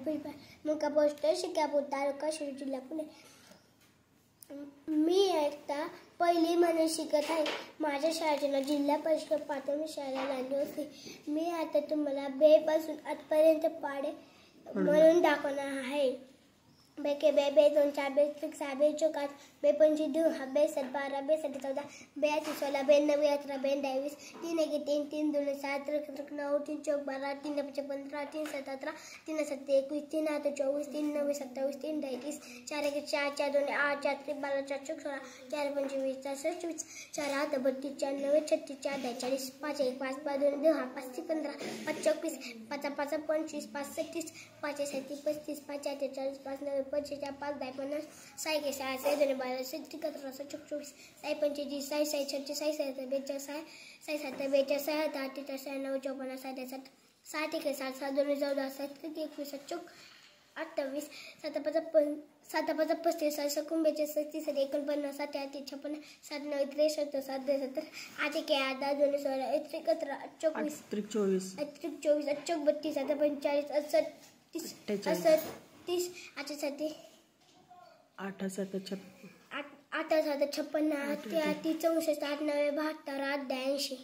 पुष्पा मुका पोस्ट शिक्यापूर तालुका शिरूर जिल्हा पुणे मी एकदा पहिली म्हणून शिकत आहे माझ्या शाळेचे नाव जिल्हा परिषद प्राथमिक शाळा लागली होती मी आता तुम्हाला बेपासून आजपर्यंत पाडे म्हणून दाखवणार आहे बे के बे बे दोन, चार, बे तीन, सहा, बे चौक आठ, बे पंचवीस दो हा, बे सात, बारा, बे सात, चौदा, बे आठ सोळा, बे नऊ अठरा, बे दहावीस तीन, एक, तीन तीन, दोन, सात त्रिक नऊ, तीन, चौक बारा, तीन पाच पंधरा, तीन, सात, अठरा, तीन सात, एकवीस, तीन, आठ, चोवीस, तीन, नऊ सत्तावीस, तीन एकवीस चार, एक, चार चार, दोन, आठ, चार त्रिक बारा, चार चौक सोळा, चार, पंचवीस चार सत्तावीस चार, आठ, बत्तीस, चार नव्वे छत्तीस, चार चाळीस पाच, एक, पाच पाच, दोन, दहा, पाच ते पंधरा, पाच, चौवीस, पाच पाच पंचवीस, पाच, सत्तीस पाच सत्तीस पस्तीस, पाच आठ चाळीस पाच नव्वे पंचेचाळीस पाच दहा पन्नास साई के सहा साई दोन बारा सत्ती अठरा सहा चोवीस साई पंचेचाळीस साई साई छत्तीस साई साई बेचाळीस साय साई सात बेचाळीस साय दहा तेरा साय नऊ चौपन्न सात सात सात एक सात सात दोन चौदा सात एकवीस सात चौक अठ्ठावीस सात पाच पं सात पाच पस्तीस सात सकून बेचाळीस सत्तीस सात एकोणपन्नास सात आठ छप्पन्न सात नऊ त्रेसष्ट सात सत्तर आठ एक आठ दहा दोन सोळा अठरा चोवीस चोवीस अठ्ठेचाळीस चोवीस अठ्ठेचाळीस बत्तीस आता पंचेचाळीस अठ्ठतीस अठ्ठेचाळीस. अठ्ठ्यासाठी आठ सात छप आठ आठ छप्पन आठ ते आठ चौसष्ट आठ नवे बहात्तर आठ ब्याऐंशी.